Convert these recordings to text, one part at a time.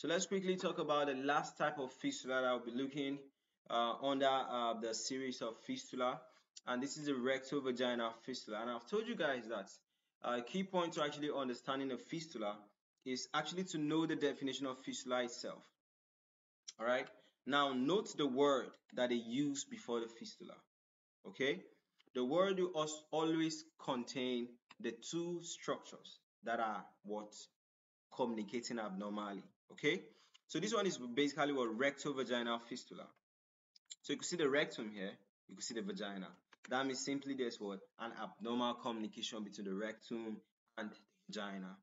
So let's quickly talk about the last type of fistula that I'll be looking uh, under uh, the series of fistula. And this is the rectovaginal fistula. And I've told you guys that uh, a key point to actually understanding a fistula is actually to know the definition of fistula itself. All right. Now note the word that they use before the fistula. Okay. The word will always contain the two structures that are what communicating abnormally. Okay. So this one is basically what rectovaginal fistula. So you can see the rectum here, you can see the vagina. That means simply there's what an abnormal communication between the rectum and the vagina.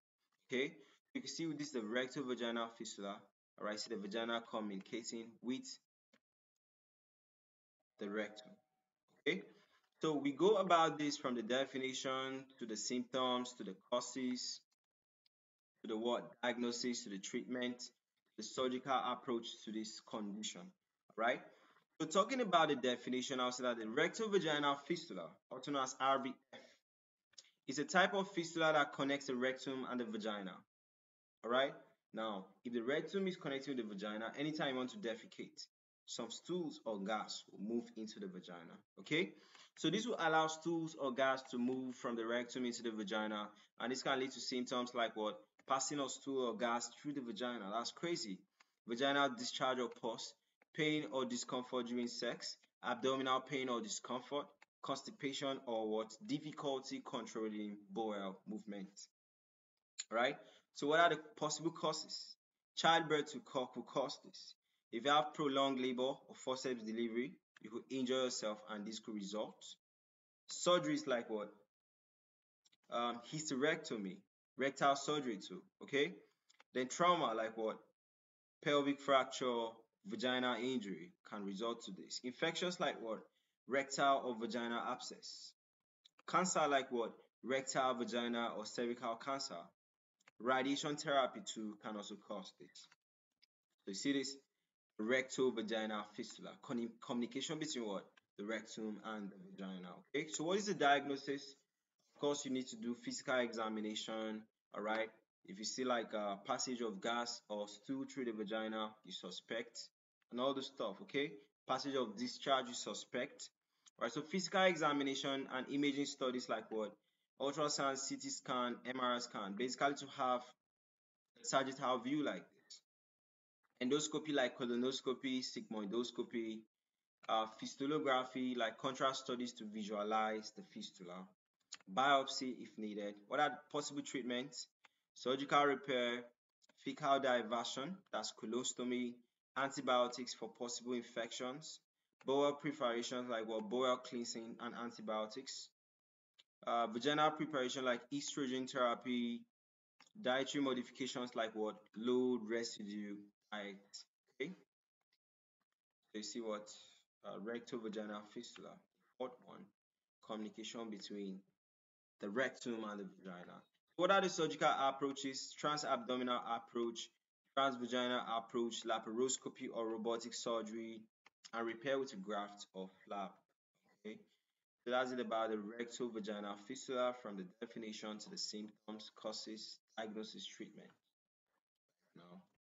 Okay, you can see this is the rectovaginal fistula. All right, see the vagina communicating with the rectum. Okay, so we go about this from the definition to the symptoms to the causes to the what diagnosis to the treatment, the surgical approach to this condition. right? So talking about the definition, I'll say that the rectovaginal fistula, also known as RVF, is a type of fistula that connects the rectum and the vagina. All right. Now, if the rectum is connected with the vagina, anytime you want to defecate, some stools or gas will move into the vagina. Okay. So this will allow stools or gas to move from the rectum into the vagina, and this can lead to symptoms like what passing stool or gas through the vagina. That's crazy. Vaginal discharge or pus, pain or discomfort during sex, abdominal pain or discomfort, constipation or what? Difficulty controlling bowel movement. Right? So what are the possible causes? Childbirth to could cause this. If you have prolonged labor or forceps delivery, you could injure yourself and this could result. Surgeries like what? Um, hysterectomy, rectal surgery too, okay? Then trauma like what? Pelvic fracture, vaginal injury can result to this. Infections like what? Rectal or vaginal abscess. Cancer like what? Rectal, vagina, or cervical cancer. Radiation therapy too can also cause this. So you see this rectal vaginal fistula, communication between what? The rectum and the vagina. Okay, so what is the diagnosis? Of course, you need to do physical examination. All right. If you see like a passage of gas or stool through the vagina, you suspect and all the stuff, okay? Passage of discharge you suspect. Right, so physical examination and imaging studies like what? Ultrasound, CT scan, MRI scan, basically to have a sagittal view like this. Endoscopy like colonoscopy, sigmoidoscopy, uh, fistulography like contrast studies to visualize the fistula, biopsy if needed. What are possible treatments? Surgical repair, fecal diversion, that's colostomy, antibiotics for possible infections, bowel preparations like what bowel cleansing and antibiotics, uh, vaginal preparation like estrogen therapy, dietary modifications like what low residue diet. Okay, so you see what uh, rectovaginal fistula. Fourth one, communication between the rectum and the vagina. What are the surgical approaches? Transabdominal approach, transvaginal approach, laparoscopy or robotic surgery, and repair with a graft or flap. Okay, so that's it about the rectal vaginal fistula from the definition to the symptoms, causes, diagnosis, treatment.